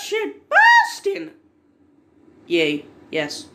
shit busting. Yay, yes.